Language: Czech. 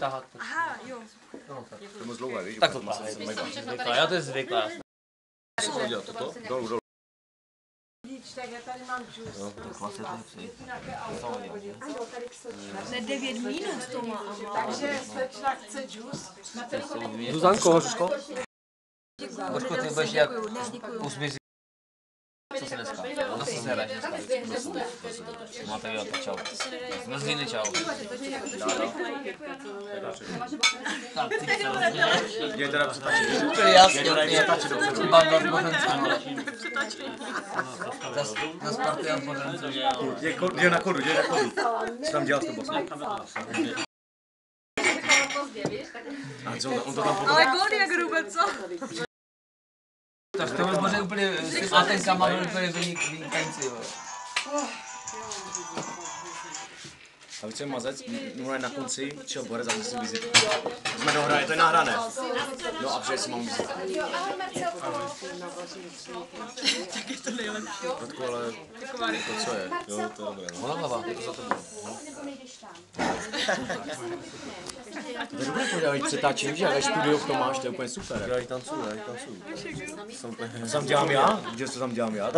tahat. Aha, jo. No, tak. To je moc dlouhé, víš? Tak to má. Zvyklá, já to je zvyklá. Co to dělat, toto? Dolů, dolů. Tak já tady mám džus. No, to něco? Ne 9 minut to má. Takže slečna chce džus. Zuzanko, Počkej, nedám ty si, budeš jak- děkuju, ne, děkuju. Usmíš Co se? No co se hraješ dneska? No tak jo, tak čau. Mrzliny čau. Tak ty se rozděleš. Mě teda přetačit. Úplně jasně, Mě teda úplně. přetačit dopředu. Banda z Bohemců. Zas na Spartan Bohemců, že jo. Jde ko- Jde na kodu, jde na kodu. Co tam dělal s tou bosou? A co, on to tam potom... Ale gol jak hrube, co? Tak to bude úplně, a ten kamal byl úplně vynik, vynikající, jo. A víš, co je mazec? Normálně na konci šel Borec a si vizit. Jsme dohráli, to je nahrané. No a protože si mám vizit. Radku, ale to co je? Jo, to je dobré. No. Ona hlava. To je dobré podělat přetáčení, že ale studio v tom máš, to je úplně super. Já ji tancuju, já ji tancuju. Co tam dělám já? Víš, co tam dělám já?